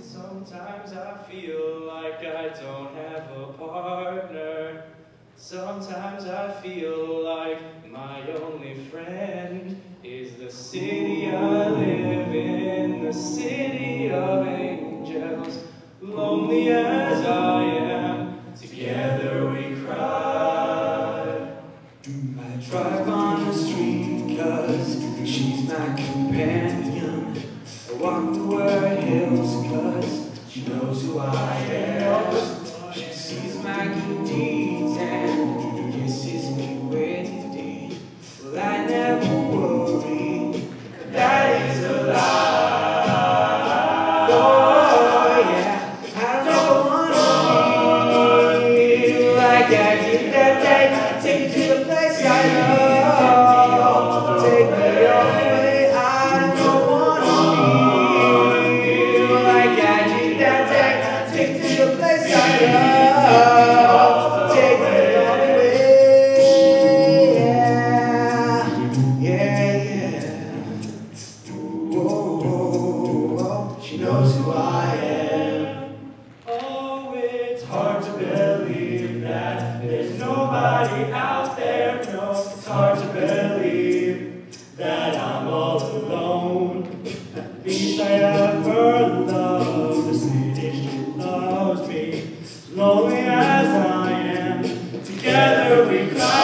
Sometimes I feel like I don't have a partner. Sometimes I feel like my only friend is the city I live in, she's my companion. I walk the word hills cause she knows who I am. She sees my condition. city loves me. Lonely as I am, together we cry.